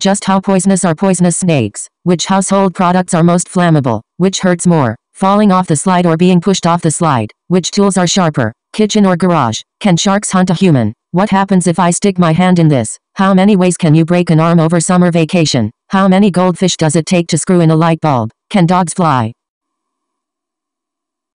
Just how poisonous are poisonous snakes? Which household products are most flammable? Which hurts more? Falling off the slide or being pushed off the slide? Which tools are sharper? Kitchen or garage? Can sharks hunt a human? What happens if I stick my hand in this? How many ways can you break an arm over summer vacation? How many goldfish does it take to screw in a light bulb? Can dogs fly?